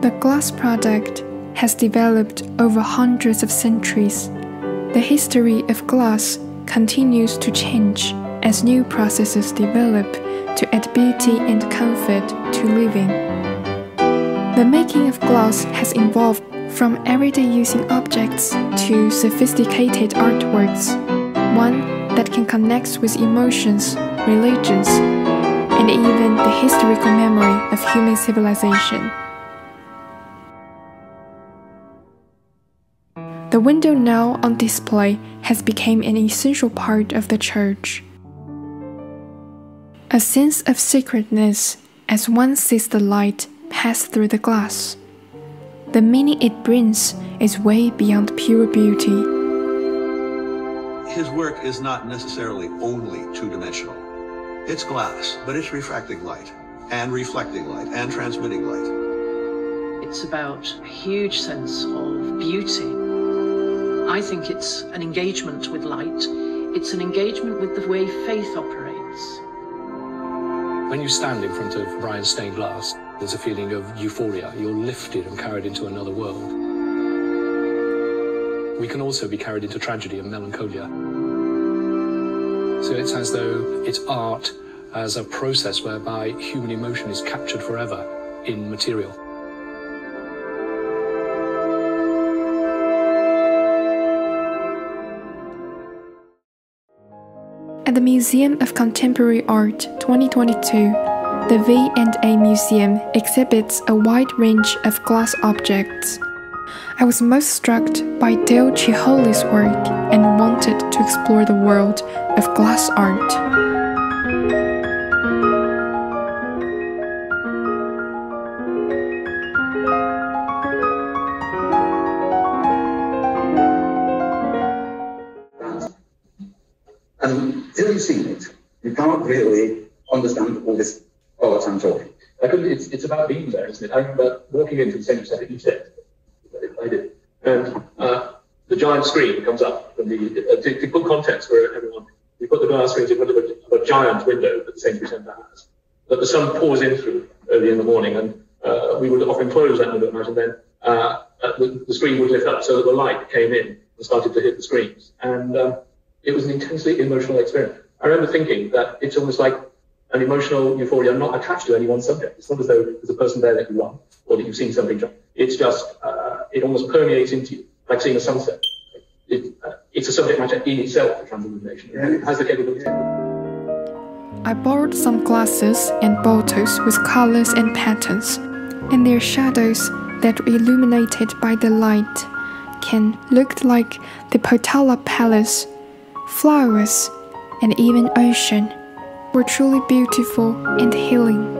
The glass product has developed over hundreds of centuries. The history of glass continues to change as new processes develop to add beauty and comfort to living. The making of glass has evolved from everyday using objects to sophisticated artworks, one that can connect with emotions, religions, and even the historical memory of human civilization. The window now on display has become an essential part of the church. A sense of sacredness as one sees the light pass through the glass. The meaning it brings is way beyond pure beauty. His work is not necessarily only two dimensional. It's glass, but it's refracting light, and reflecting light, and transmitting light. It's about a huge sense of beauty I think it's an engagement with light. It's an engagement with the way faith operates. When you stand in front of Brian's stained glass, there's a feeling of euphoria. You're lifted and carried into another world. We can also be carried into tragedy and melancholia. So it's as though it's art as a process whereby human emotion is captured forever in material. At the Museum of Contemporary Art 2022, the V&A Museum exhibits a wide range of glass objects. I was most struck by Dale Chihuly's work and wanted to explore the world of glass art. Really understand all this art I'm talking. I couldn't, it's, it's about being there, isn't it? I remember walking into the same set you said. I did. And uh, the giant screen comes up. And the, uh, to, to, put context for everyone, we put the glass screens in front of a, of a giant window that the Sainsbury Centre has, that the sun pours in through early in the morning. And uh, we would often close that window at night, and then uh, the, the, screen would lift up so that the light came in and started to hit the screens. And um, it was an intensely emotional experience. I remember thinking that it's almost like an emotional euphoria not attached to any one subject. It's not as though there's a person there that you love or that you've seen something. It's just, uh, it almost permeates into you, like seeing a sunset. It, uh, it's a subject matter in itself, the translumination. It has the capability. I borrowed some glasses and bottles with colors and patterns, and their shadows that were illuminated by the light can look like the Potala Palace, flowers, and even ocean were truly beautiful and healing.